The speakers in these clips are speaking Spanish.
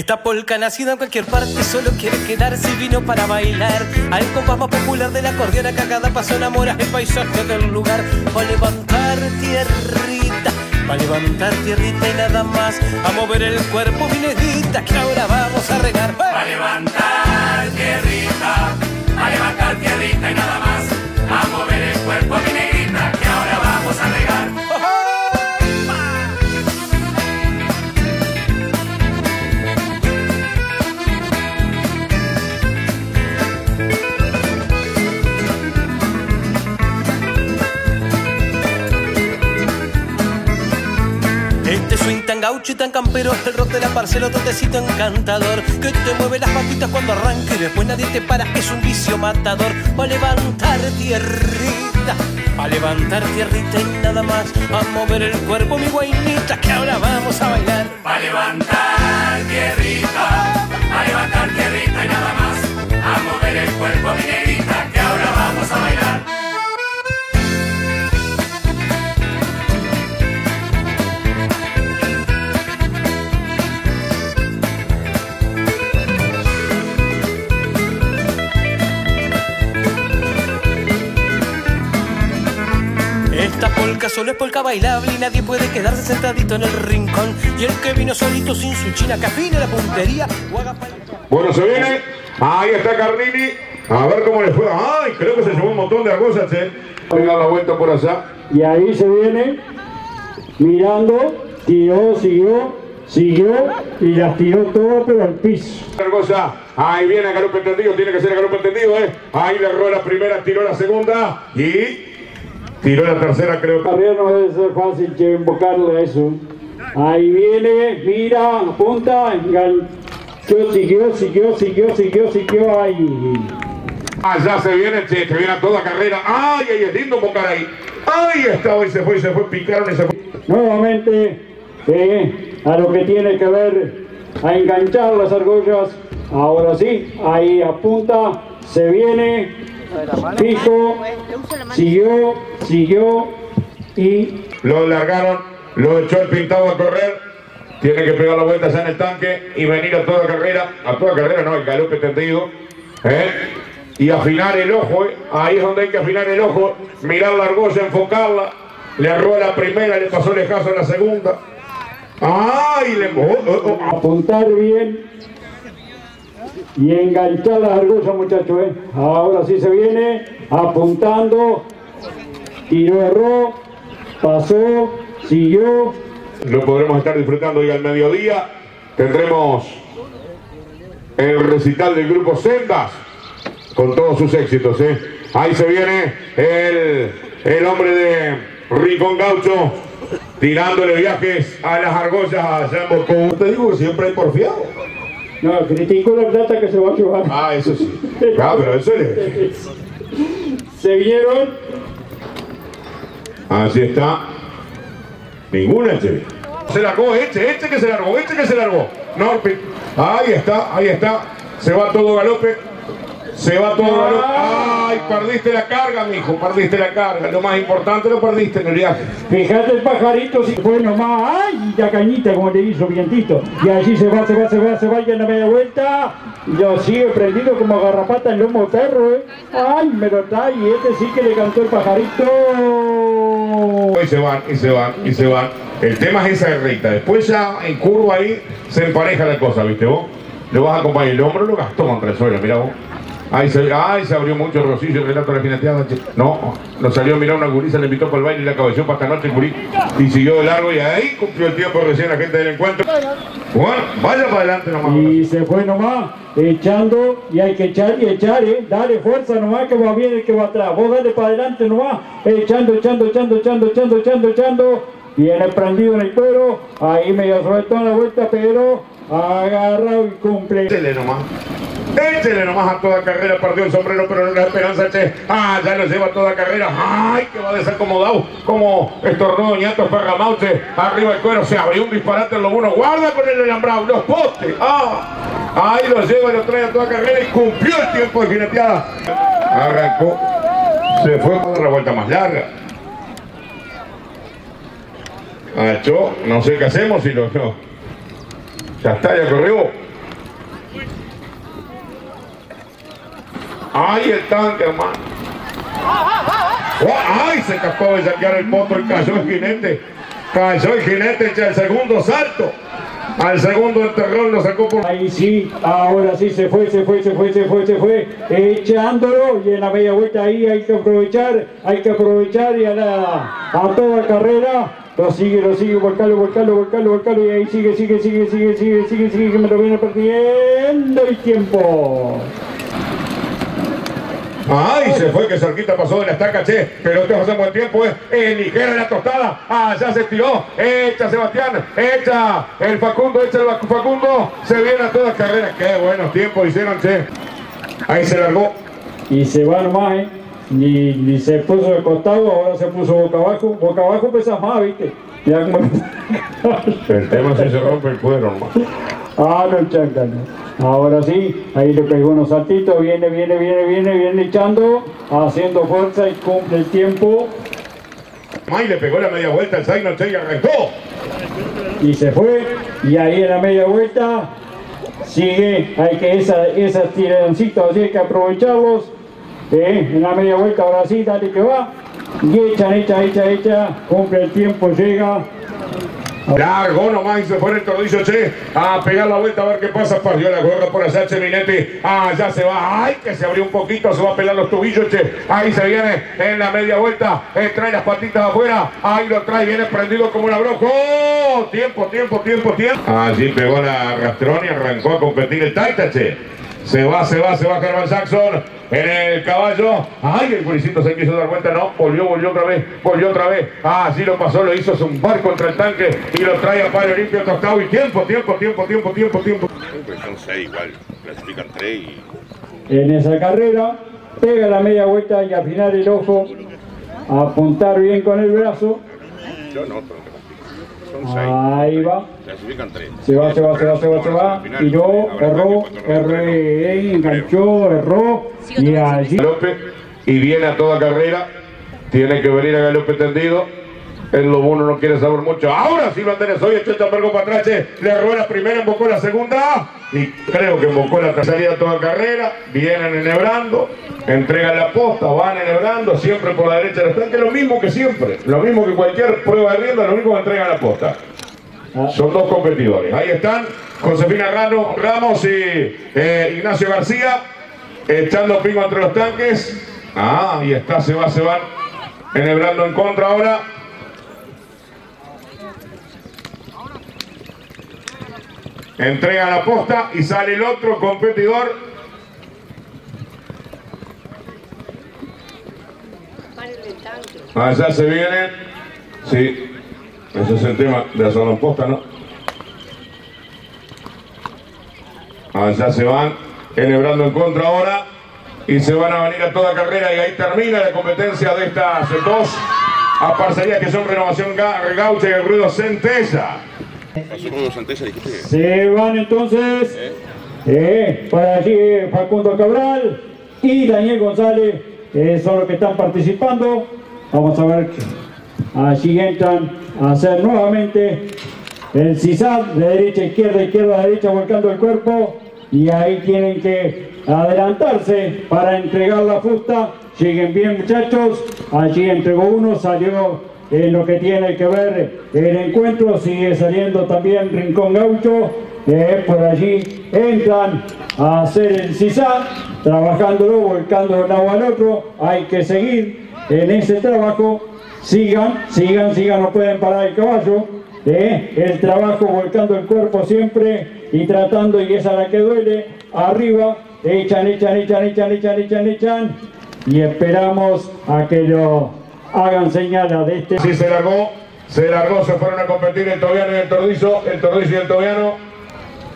Esta polca nacida en cualquier parte solo quiere quedarse y vino para bailar. Al compás más popular de la acordeona que a cada paso enamora el paisaje del lugar. Pa' levantar tierrita, pa' levantar tierrita y nada más. A mover el cuerpo, mi negrita, que ahora vamos a regar. Pa' levantar tierrita, pa' levantar tierrita y nada más. A mover el cuerpo, mi gaucho y tan campero, el rock de la parcela, totecito encantador, que te mueve las patitas cuando arranca y después nadie te para, es un vicio matador. Pa' levantar tierrita, pa' levantar tierrita y nada más, a mover el cuerpo, mi guainita, que ahora vamos a bailar. Pa' levantar tierrita, pa' levantar tierrita y nada más. A mover el cuerpo, mi negrita, que ahora vamos a bailar. Esta polca solo es polca bailable y nadie puede quedarse sentadito en el rincón. Y el que vino solito sin su china, que afine la puntería Bueno, se viene. Ahí está Carlini. A ver cómo le fue. Ay, creo que se llevó un montón de cosas, eh. Venga la vuelta por allá. Y ahí se viene mirando, tiró, siguió, siguió y las tiró todo pero al piso. Cosa. Ahí viene Garupe entendido, tiene que ser Garupe entendido, eh. Ahí le erró la primera, tiró la segunda y tiró la tercera, creo. Carrera no debe ser fácil che, invocarle a eso. Ahí viene, mira, apunta, enganchó, siguió, siguió, siguió, siguió, siguió, ahí. Allá se viene, che, que viene a toda carrera. Ay, ay, es lindo bocar ahí. Ahí está, hoy se fue, se fue, picaron y se fue. Nuevamente, eh, a lo que tiene que ver, a enganchar las argollas. Ahora sí, ahí apunta, se viene, fijo, siguió, siguió y Lo largaron, lo echó el pintado a correr. Tiene que pegar la vuelta ya en el tanque y venir a toda carrera. A toda carrera, no, el galope tendido. ¿eh? Y afinar el ojo. ¿eh? Ahí es donde hay que afinar el ojo. Mirar la argolla, enfocarla. Le erró a la primera, le pasó lejazo a la segunda. ¡Ay! Le... oh, oh, oh. apuntar bien y enganchar las argollas, muchachos. eh. Ahora sí se viene, apuntando, tiró, erró, pasó, siguió, Lo podremos estar disfrutando hoy al mediodía. Tendremos el recital del grupo Sendas con todos sus éxitos. ¿eh? Ahí se viene el, el hombre de Rincón Gaucho tirándole viajes a las argollas a Jambo. Como te digo, siempre hay porfiado. No, critico la plata que se va a llevar. Ah, eso sí. Ah, pero eso es. Se vieron, Así está. Ninguna, che. Se largó este, este que se largó, este que se largó. No, pi- ahí está, ahí está. Se va todo galope. Se va todo galope. Ay, perdiste la carga, mijo, perdiste la carga. Lo más importante lo perdiste en el viaje. fíjate el pajarito si fue nomás, ay, la cañita como le hizo vientito. Y allí se va, se va, se va, se va, y en la media vuelta, y lo sigue prendido como garrapata en lomo perro, eh. Ay, me lo trae, y este sí que le cantó el pajarito. Y se van, y se van, y se van. El tema es esa recta. Después ya en curva ahí se empareja la cosa, ¿viste vos? Lo vas a acompañar. El hombro lo gastó contra el suelo, mirá vos. Ahí se, ay, se abrió mucho el rosillo, de la che. No, lo salió a mirar una gurisa, le invitó para el baile y la cabeceó para esta noche el gurí. Y siguió de largo y ahí cumplió el tiempo recién la gente del encuentro. Bueno, vaya para adelante nomás. Y se fue nomás, echando, y hay que echar y echar, ¿eh? Dale fuerza nomás, que va bien el que va atrás. Vos dale para adelante nomás, echando, echando, echando, echando, echando, echando, echando. Viene prendido en el cuero, ahí medio suelto en la vuelta, pero agarrado y cumple. Nomás. Échele nomás a toda carrera, perdió el sombrero, pero no la esperanza, che. Ah, ya lo lleva a toda carrera. Ay, que va desacomodado, como estornudo ñato Ferramau, che. Arriba el cuero, se abrió un disparate en lo bueno. Guarda con el alambrado, los postes. Ah, ahí lo lleva y lo trae a toda carrera y cumplió el tiempo de jineteada. Arrancó, se fue para la vuelta más larga. Agachó, no sé qué hacemos si lo no. Ya está, ya corrió. Ahí tanque, hermano. Oh, ¡Ay! Se cascó de saquear el potro y cayó el jinete. Cayó el jinete, echa el segundo salto. Al segundo enterrón lo sacó por... Ahí sí, ahora sí se fue, se fue, se fue, se fue, se fue, echándolo y en la media vuelta ahí hay que aprovechar, hay que aprovechar y a, la, a toda carrera lo sigue, lo sigue, volcalo, volcalo, volcalo, volcalo y ahí sigue, sigue, sigue, sigue, sigue, sigue, sigue, que me lo viene perdiendo el tiempo. Ay, se fue que cerquita pasó de la estaca, che. Pero te hace buen tiempo, eh. eh ligera la tostada. Allá se tiró. Echa Sebastián. Echa el Facundo. Echa el Facundo. Se viene a toda carrera. Qué buenos tiempos hicieron, che. Ahí se largó. Y se va nomás, eh. Ni, ni se puso de costado, ahora se puso boca abajo. Boca abajo pesa más, viste. Ya como... el tema es si se rompe el cuero, hermano. Ah, no, chanca, Ahora sí, ahí le pegó unos saltitos, viene, viene, viene, viene, viene echando, haciendo fuerza y cumple el tiempo. May le pegó la media vuelta al Zaino y arrancó. Y se fue, y ahí en la media vuelta sigue, hay que esa, esas tirancitos, así hay que aprovecharlos. Eh, en la media vuelta, ahora sí, dale que va. Y echa, echa, echa, echa, cumple el tiempo, llega, Largo nomás y se fue el tordillo, che. A pegar la vuelta a ver qué pasa. Perdió la gorra por allá, Minetti. Ah, ya se va. Ay, que se abrió un poquito. Se va a pelar los tubillos, che. Ahí se viene en la media vuelta. Eh, trae las patitas afuera. Ahí lo trae. Viene prendido como una broco. ¡Oh! Tiempo, tiempo, tiempo, tiempo. Allí pegó la rastrón y arrancó a competir el Taita, che. Se va, se va, se va Germán Jackson en el caballo. Ay, el policito se quiso dar cuenta, no, volvió, volvió otra vez, volvió otra vez. Ah, sí lo pasó, lo hizo zumbar contra el tanque y lo trae a Palo Limpio tostado. Y tiempo, tiempo, tiempo, tiempo, tiempo, tiempo. Son seis igual, clasifican tres y... En esa carrera, pega la media vuelta y afinar el ojo, apuntar bien con el brazo. Yo no, Ahí va. Se va, se va, se va, se va, se va. Tiró, erró, erré, enganchó, erró. Y allí. Y viene a toda carrera. Tiene que venir a galope tendido. El Lobuno no quiere saber mucho. Ahora sí lo Andrés hoy echó Chambergo para atrás. Le erró la primera, embocó la segunda. Y creo que embocó la tercera toda carrera. Vienen enhebrando. Entregan la posta, van enhebrando. Siempre por la derecha del estanque. Lo mismo que siempre. Lo mismo que cualquier prueba de rienda. Lo único que entregan la posta. Son dos competidores. Ahí están. Josefina Ramos y eh, Ignacio García. Echando pingo entre los tanques. Ah, ahí está. Se va, se van. Enhebrando en contra ahora. Entrega la posta y sale el otro competidor. Allá se viene, sí, ese es el tema de la zona posta, ¿no? Allá se van, enhebrando en contra ahora y se van a venir a toda carrera y ahí termina la competencia de estas dos a parcerías que son Renovación Gaucha y el Ruido Centella. Se van entonces eh, para allí Facundo Cabral y Daniel González, son los que están participando. Vamos a ver, allí entran a hacer nuevamente el CISAD de derecha, izquierda, izquierda, derecha, volcando el cuerpo y ahí tienen que adelantarse para entregar la fusta. Siguen bien muchachos, allí entregó uno, salió en lo que tiene que ver el encuentro, sigue saliendo también Rincón Gaucho, por allí entran a hacer el CISA, trabajándolo, volcando un agua al otro, hay que seguir en ese trabajo, sigan, sigan, sigan, no pueden parar el caballo, el trabajo volcando el cuerpo siempre y tratando, y esa la que duele, arriba, echan, echan, echan, echan, echan, echan, echan, y esperamos a que lo hagan señal de este. Sí, se largó, se largó, se fueron a competir el Tobiano y el Tordizo, el Tordizo y el Tobiano.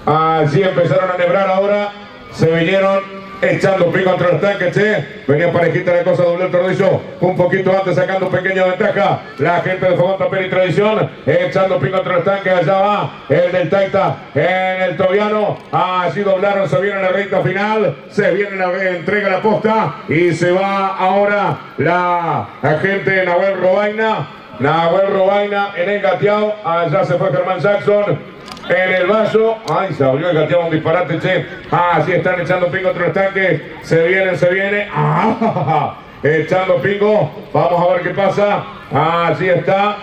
Así empezaron a nebrar ahora, se vinieron echando pico entre los tanques, che. Venía parejita la cosa, doble el un poquito antes sacando un pequeño ventaja. La gente de Fogón Tapera y Tradición, echando pico entre los tanques, allá va el del Taita en el Tobiano. Así doblaron, se viene en la recta final, se viene la entrega la posta y se va ahora la, gente de Nahuel Robaina. Nahuel Robaina en el gateado, allá se fue Germán Jackson. En el vaso. Ay, se volvió el gateado un disparate, che. Ah, sí, están echando pingo entre los tanques. Se viene, se viene. Ah, echando pingo. Vamos a ver qué pasa. Así está.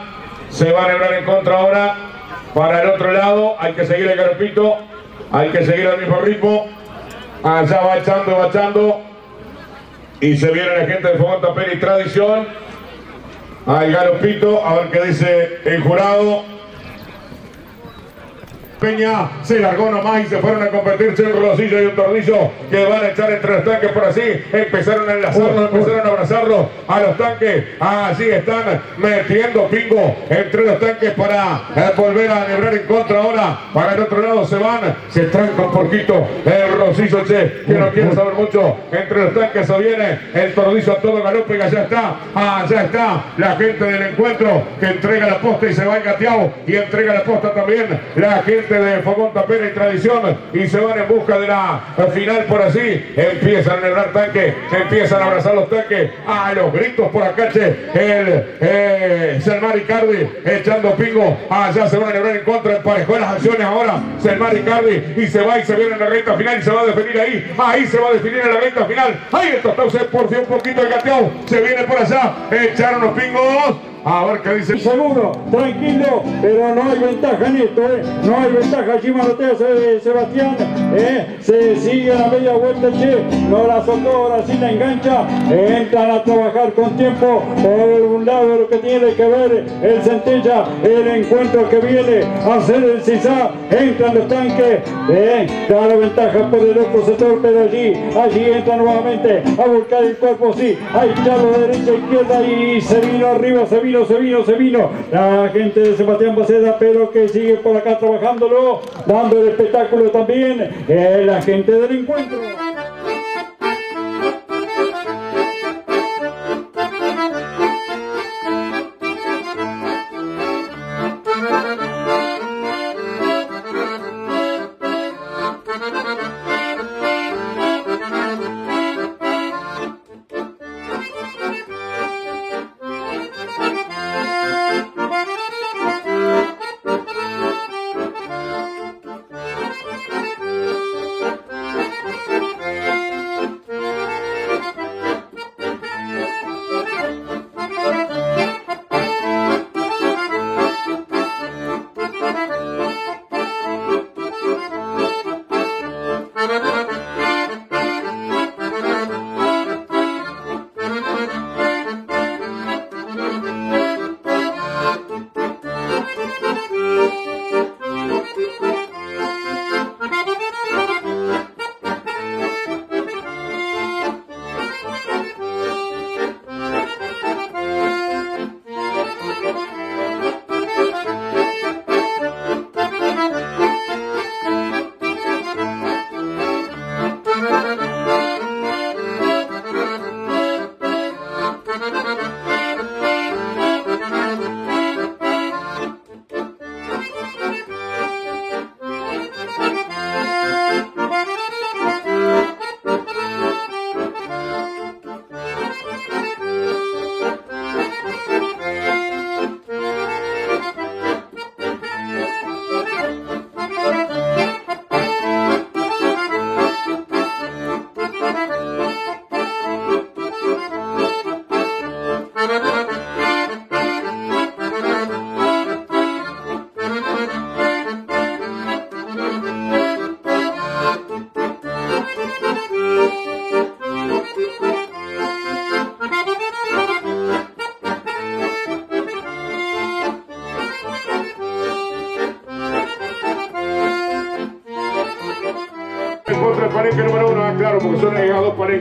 Se va a nebrar en contra ahora. Para el otro lado, hay que seguir el carpito. Hay que seguir al mismo ritmo. Allá va echando, va echando. Y se viene la gente de Fogón y Tradición. Al galopito, a ver qué dice el jurado. Peña se largó nomás y se fueron a competirse un rosillo y un tordillo que van a echar entre los tanques por así. Empezaron a enlazarlos, empezaron a abrazarlos a los tanques. Así están metiendo pingo entre los tanques para eh, volver a nebrar en contra ahora. Para el otro lado se van, se tranca un poquito el rosillo, che, que no quiere saber mucho. Entre los tanques se viene el tordillo a todo galope y allá está, allá está la gente del encuentro que entrega la posta y se va engateado y entrega la posta también la gente de Fogón Tapera y Tradición y se van en busca de la final por así. Empiezan a nebrar tanques, empiezan a abrazar los tanques. A los gritos por acá, el eh, Selmar Icardi echando pingo. Allá se van a nebrar en contra, emparejó las acciones ahora. Selmar Icardi y se va y se viene en la recta final y se va a definir ahí. Ahí se va a definir en la recta final. Ahí está usted por si un poquito el gateado. Se viene por allá, echaron los pingos. A ver qué dice. Seguro, tranquilo, pero no hay ventaja en esto, ¿eh? No hay ventaja. Allí manotea Se- Sebastián, ¿eh? Se sigue la media vuelta, che. No la soltó, ahora sí la engancha. Entran a trabajar con tiempo. Por un lado, lo que tiene que ver el Centella, el encuentro que viene a hacer el Cisá. Entran los tanques, ¿eh? Da la ventaja por el otro sector, pero allí, allí entra nuevamente a buscar el cuerpo, sí. Ahí está derecha, izquierda y se vino arriba, se vino, se vino, se vino. La gente de Sebastián Baceda, pero que sigue por acá trabajándolo, dando el espectáculo también. eh, la gente del encuentro.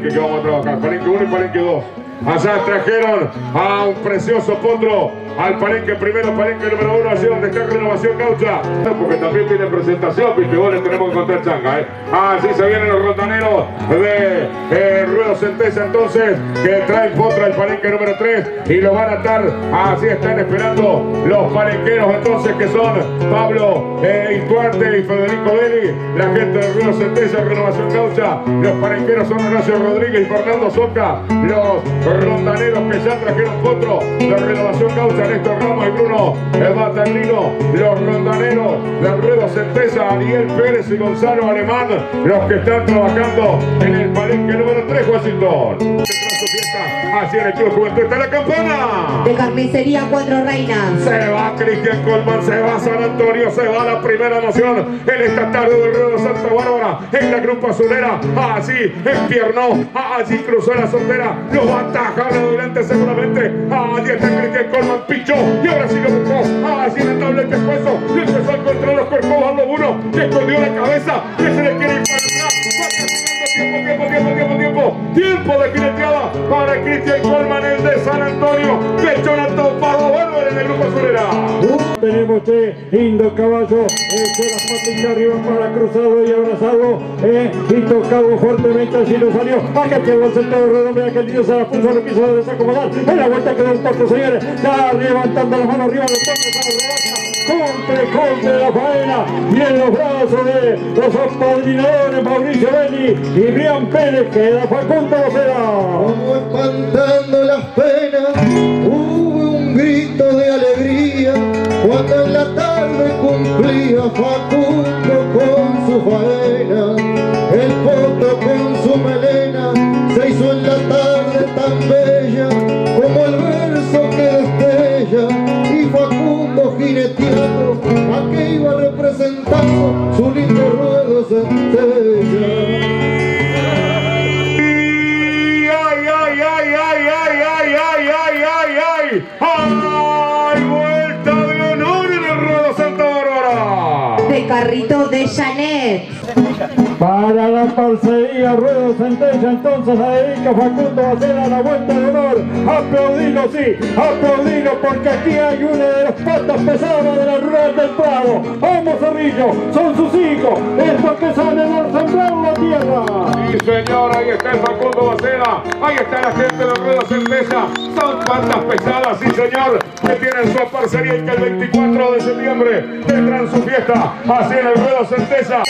Palenques que vamos a trabajar, palenque uno y palenque dos. Allá trajeron a un precioso potro al palenque primero, palenque número uno, allí donde está Renovación Caucha. Porque también tiene presentación, Pipibones tenemos que encontrar changa, ¿eh? Así se vienen los rotaneros de eh, Ruedo Centesa entonces, que traen potro al palenque número 3 y lo van a estar, así están esperando los palenqueros entonces que son Pablo eh, Intuarte y Federico Deli, la gente de Ruedo Centesa, Renovación Caucha, los palenqueros son Horacio Rodríguez y Fernando Soca, los rondaneros que ya trajeron potro de Renovación Caucha, Néstor Ramos y Bruno el Batalino, los rondaneros, la rueda Centesa, Ariel Pérez y Gonzalo Alemán, los que están trabajando en el palenque número 3, Washington. Así en el Club Juventud está la campana. De carnicería Cuatro Reinas. Se va Cristian Colman, se va San Antonio, se va la primera nación en esta tarde del Río de Santa Bárbara, en la Grupa Azulera. Así empiernó, allí cruzó la soltera, lo va a atajar adelante seguramente. Allí está Cristian Colman, y ahora sí lo buscó. Así en el tablete expuesto, y empezó a encontrar los cuerpos lo uno, que escondió la cabeza, que se le quiere ir para atrás. Tiempo, tiempo, tiempo, tiempo, tiempo. Tiempo de jineteada para Cristian Colman, el de San Antonio. Topado, bárbaro Este lindo caballo, hecho las patitas arriba para cruzado y abrazado, eh, y tocado fuertemente, así lo salió. Acá quedó el sentado redondo, aquel niño se la puso, lo quiso desacomodar. En la vuelta quedó un poco, señores, ya levantando las manos arriba, los toques a la. Cumple, cumple la faena y en los brazos de los apadrinadores Mauricio Belli y Brian Pérez queda Facundo Vocera. Como espantando las penas, hubo un grito de alegría cuando en la tarde cumplía Facundo con su faena. El potro con su melena se hizo en la tarde tan bella como parcería Ruedo Centella, entonces la dedica Facundo a hacer a la vuelta de honor. Aplaudilo, sí, aplaudilo, porque aquí hay una de las patas pesadas de la rural del Prado. Vamos, Cerrillo, son sus hijos, estos que salen a sembrar la tierra. Sí, señor, ahí está el Facundo Bacera, ahí está la gente del Ruedo Centella. Son patas pesadas, sí, señor, que tienen su parcería y que el 24 de septiembre tendrán su fiesta así en el Ruedo Centella.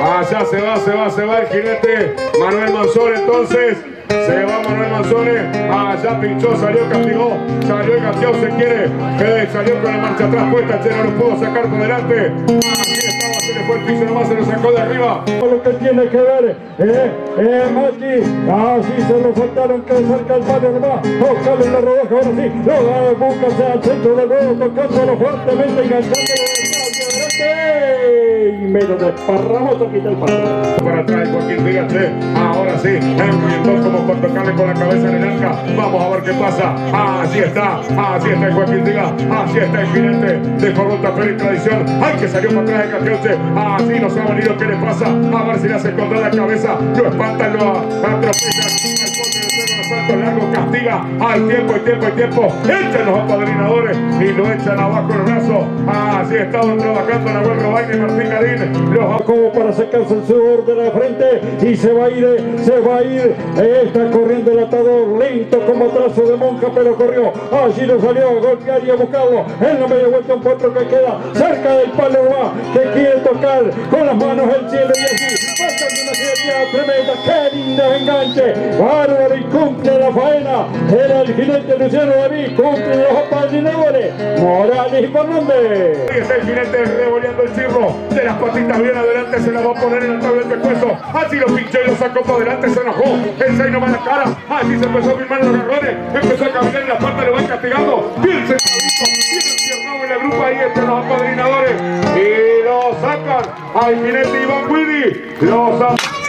Allá se va, se va, se va el jinete Manuel Manzón entonces. Se va Manuel Manzone, allá pinchó, salió, castigó, salió y castigó, se quiere, eh, salió con la marcha atrás puesta, Che no lo pudo sacar por delante. Así estaba, se le fue el piso nomás, se lo sacó de arriba. Lo que tiene que ver, eh, eh, Mati, así se lo faltaron que cerca el nomás, tocale en la rodaja, ahora sí, lo da, búscase al centro del huevo, tocándolo fuertemente, enganchándolo y medio desparramó, quita el palo. Para atrás, Joaquín Díaz, che. ahora sí, enriendó como por tocarle con la cabeza en el arca. Vamos a ver qué pasa. Así está, así está el Joaquín Díaz, así está el jinete de Corrupta Pérez Tradición. Ay, que salió para atrás de Cateoche. Así nos ha venido, ¿qué le pasa? A ver si le hace contra la cabeza. Lo espantan, lo atropellan. Santos Largo castiga. Hay tiempo, hay tiempo, hay tiempo. Echan los apadrinadores y lo echan abajo el brazo. Así estaban trabajando Nahuel Robaina y Martín Garín. Los como para sacarse el sudor de la frente y se va a ir, se va a ir, está corriendo el atador lento como trazo de monja pero corrió, allí lo salió golpear y en la media vuelta un potro que queda cerca del palo va, que quiere tocar con las manos el cielo y allí pasando una tremenda, qué lindo enganche, bárbaro y cumple la faena, era el jinete Luciano David, cumple los apadrinadores, Morales y Fernández. Ahí está el jinete revoleando el cirro de las patitas bien adelante, se la va a poner en el tablete puesto. Así lo pinchó y lo sacó para adelante, se enojó. El Zaino va a la cara, así se empezó a firmar los garrones, empezó a caminar en la pata, le van castigando. Bien sentadito, bien enciernado en la grupa ahí entre los apadrinadores. Y lo sacan al jinete Iván Willy. Grossa!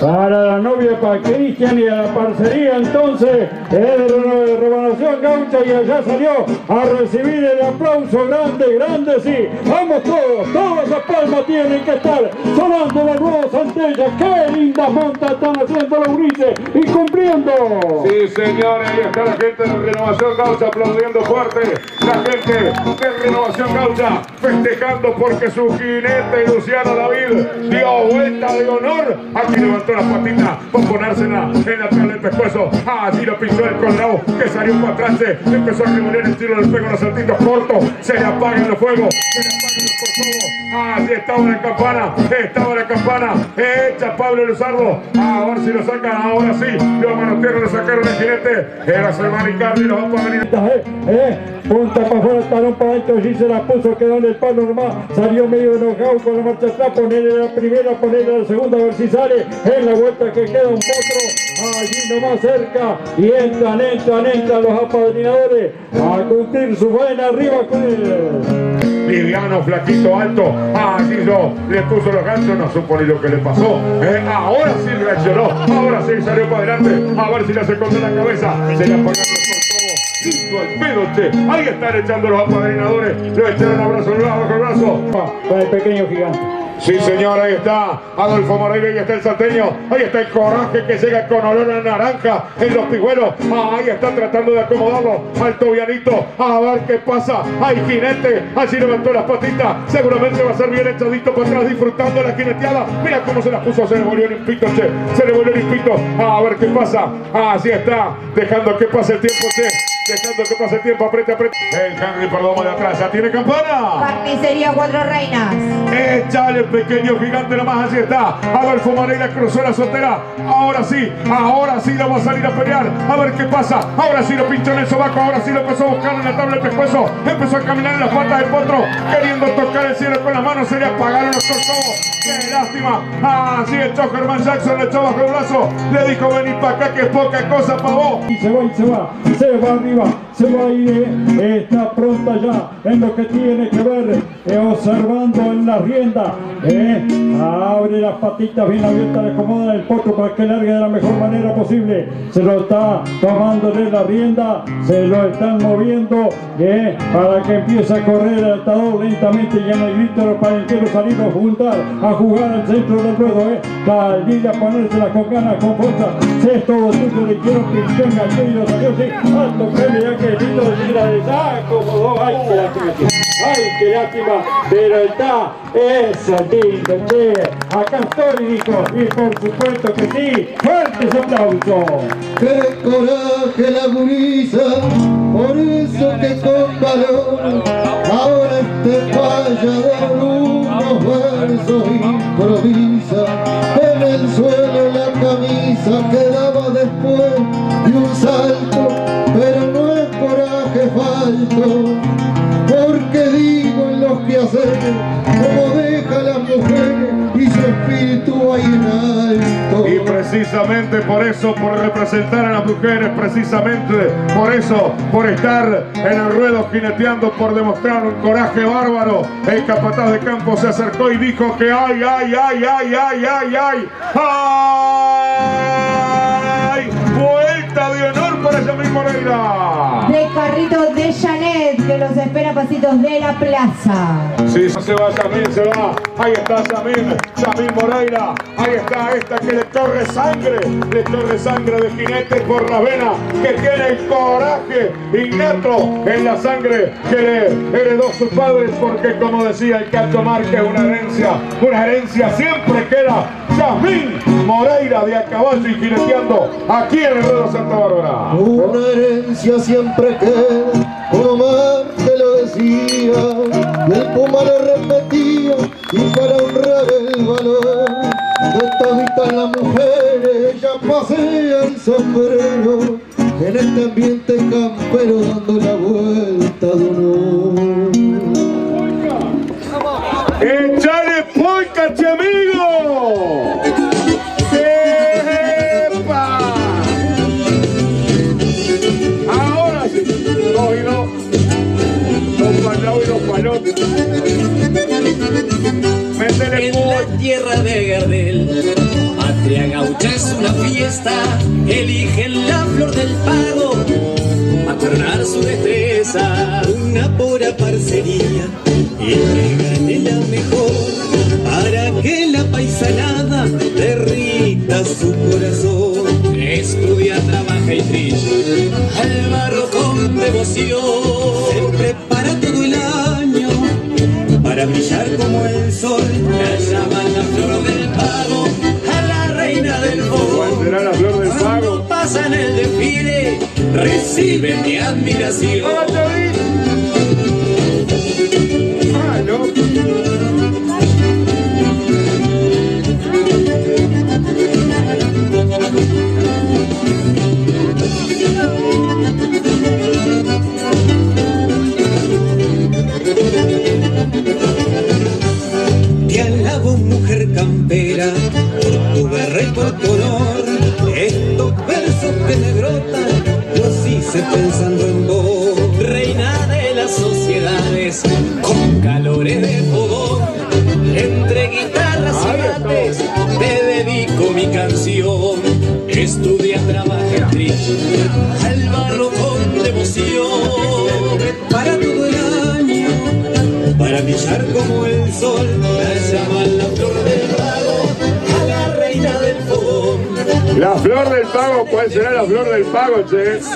Para la novia, para Cristian y a la parcería, entonces, es de Renovación Gaucha y allá salió a recibir el aplauso grande, grande, sí. Vamos todos, todas las palmas tienen que estar sonando la nueva Santella. Qué lindas montas están haciendo los grises y cumpliendo. Sí, señores, ahí está la gente de Renovación Gaucha aplaudiendo fuerte. La gente de Renovación Gaucha festejando porque su jinete Luciano David dio vuelta de honor. Aquí levantó levantó las patitas para ponérsela en la tabla del pescuezo. Allí lo pisó el colado que salió para atrás. Empezó a revolver el estilo del fuego, los saltitos cortos. Se le apagan los fuegos. Se le apagan los cortobos. Así estaba la campana. Estaba la campana. Echa Pablo Luzardo. A ver si lo sacan. Ahora sí. Los manoteros lo sacaron el jinete. Era Semana Icardi. Los va a. Eh, eh, punta para afuera, talón para adentro, allí se la puso, quedó en el palo nomás, salió medio enojado con la marcha atrás, ponerle la primera, ponerle la segunda, a ver si sale, en la vuelta que queda un potro, allí nomás cerca, y entran, entran, entran los apadrinadores a cumplir su buena arriba con él. Liviano, flaquito, alto. Así yo le puso los ganchos, no supo ni lo que le pasó. Eh, ahora sí reaccionó, ahora sí salió para adelante. A ver si le hace contra la cabeza. Se le Ahí están echando los apadrinadores. Le echaron abrazo al brazo, al brazo. Con el pequeño gigante. Sí, señor, ahí está Adolfo Moreira, ahí está el salteño, ahí está el coraje que llega con olor a naranja en los pijuelos, Ah, ahí está tratando de acomodarlo. Al tobianito, a ver qué pasa, hay jinete, así levantó las patitas, seguramente va a ser bien echadito para atrás disfrutando la jineteada, mira cómo se las puso, se le volvió limpito, che, se le volvió limpito, a ver qué pasa, así está, dejando que pase el tiempo, che. Dejando que pase el tiempo, apriete, apriete. El Henry Perdomo de atrás, ya tiene campana. Carnicería Cuatro Reinas. Échale pequeño gigante nomás, así está. Adolfo Moreira cruzó la soltera. Ahora sí, ahora sí lo va a salir a pelear. A ver qué pasa. Ahora sí lo pinchó en el sobaco. Ahora sí lo empezó a buscar en la tabla del pescuezo. Empezó a caminar en las patas del potro, queriendo tocar el cielo con las manos. Se le apagaron los cortobos. ¡Qué lástima! Así echó Germán Jackson, le echó bajo el brazo. Le dijo, vení para acá que es poca cosa para vos. Y se va y se va, se va arriba, se va y eh, está pronta ya en lo que tiene que ver, eh, observando en la rienda, eh, abre las patitas bien abiertas, le acomoda el potro para que largue de la mejor manera posible, se lo está tomando de la rienda, se lo están moviendo, eh, para que empiece a correr el atador lentamente y en el grito los palenqueros salir a juntar, a jugar al centro del ruedo, eh, salir a ponérsela con ganas, con fuerza, es todo le quiero que tenga aquello, salió así, alto ya que lindo de de ah, como dos, ay, qué lástima, ay, qué lástima, pero está, eso lindo, che, acá estoy, dijo, y por supuesto que sí, fuertes aplausos. ¡Qué coraje la gurisa! Por eso con valor ahora este payador unos versos improvisa. En el suelo la camisa quedaba después de un salto, porque digo en los quehaceres como deja las mujeres y su espíritu ahí en alto. Y precisamente por eso, por representar a las mujeres, precisamente por eso, por estar en el ruedo jineteando, por demostrar un coraje bárbaro, el capataz de campo se acercó y dijo que ay, ay, ay, ay, ay, ay, ay, ay, vuelta de honor Moreira. De carrito de Janet que los espera pasitos de la plaza. Sí, se va Yamil, se va. Ahí está Yamil, Yamil Moreira. Ahí está esta que le corre sangre, le corre sangre de jinete por la vena, que tiene el coraje innato en la sangre que le heredó sus padres, porque como decía el Cacho Márquez, una herencia, una herencia siempre queda. Yamil Moreira de a caballo y jineteando aquí en el Ruedo Santa Bárbara. Una herencia siempre queda, como Marte lo decía, y el Puma lo repetía, y para honrar el valor de toditas las mujeres, ella pasea el sombrero, en este ambiente campero dando la vuelta de honor. Cachamigo. recibe mi admiración.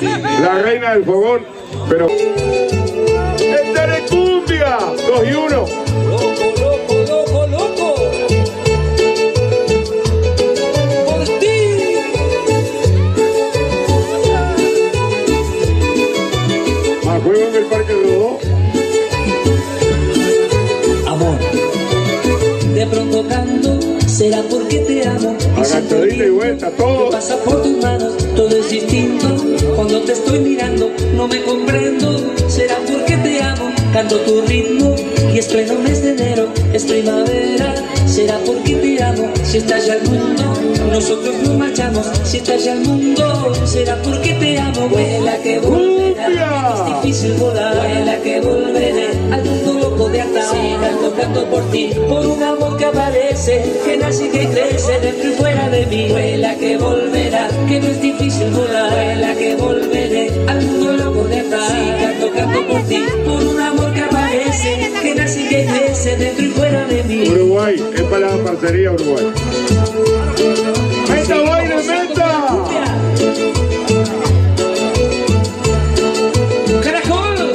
La reina del fogón, pero... ¡Esta de cumbia! Dos y uno. Loco, loco, loco, loco. Por ti. A juego en el Parque Rodó. Amor, de pronto canto, será porque te amo. el Agachadita y vuelta, todo. pasa por tus manos, todo es distinto. Cuando te estoy mirando, no me comprendo. Será porque te amo, canto tu ritmo. Y es pleno mes de enero, es primavera. Será porque te amo, si estalla el mundo. Nosotros nos marchamos, si estalla el mundo. Será porque te amo, vuela que volverá. Es difícil volar, vuela que volveré al mundo loco de hasta ahora. Canto por ti, por un amor que aparece, que nace y que crece dentro y fuera de mí. Vuela que volverá, que no es difícil volar. Vuela que volveré parcería Uruguay. ¡Meta, baile, meta! ¡Caracol!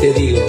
Te digo,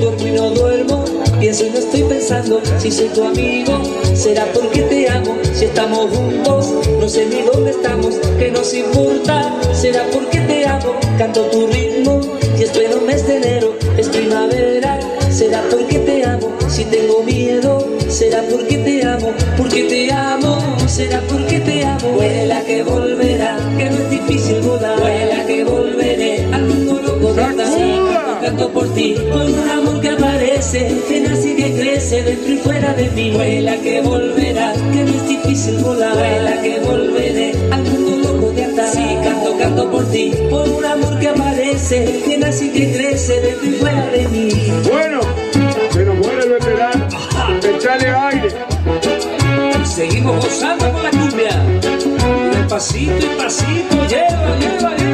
duermo y no duermo, pienso y no estoy pensando si soy tu amigo, será porque te amo, si estamos juntos, no sé ni dónde estamos, que nos importa, será porque te amo, canto tu ritmo, y un mes de enero, es primavera, será porque te amo, si tengo miedo, será porque te amo, porque te amo, será porque te amo, vuela que volverá, que no es difícil volar, vuela que volveré al mundo loco de andar. Canto, canto por ti, por un amor que aparece, que nace y que crece dentro y fuera de mí. Vuela que volverá, que no es difícil volar. Vuela que volveré al mundo loco de andar. Sí, canto, canto por ti, por un amor que aparece, que nace y que crece dentro y fuera de mí. Bueno, se nos muere el veterano. Echale aire. Seguimos gozando con la cumbia. Y de pasito y pasito, lleva, lleva, lleva.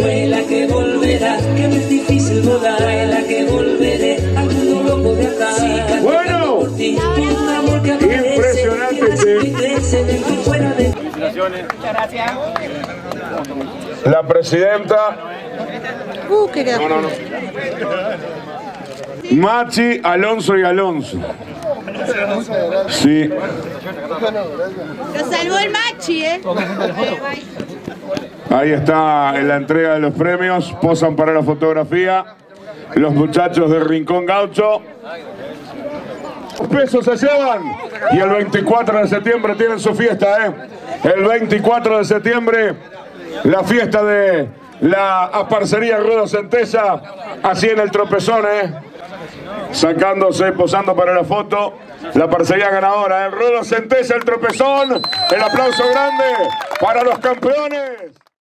Vuela que volverá, que no es difícil volar. Vuela que volveré, a mundo loco de atar. Sí, Bueno. canto por ti, por un amor que aparece, Impresionante, que crece fuera de mí. La presidenta. Uh, qué No, no, no. Machi, Alonso y Alonso. Sí. Lo salvó el machi, ¿eh? Ahí está en la entrega de los premios. Posan para la fotografía. Los muchachos de Rincón Gaucho. Los pesos se llevan. Y el 24 de septiembre tienen su fiesta, ¿eh? El 24 de septiembre, la fiesta de la aparcería Ruedo Centella. Así en el tropezón, ¿eh? Sacándose, posando para la foto. La parcería ganadora, el Ruedo Centella, el tropezón. El aplauso grande para los campeones.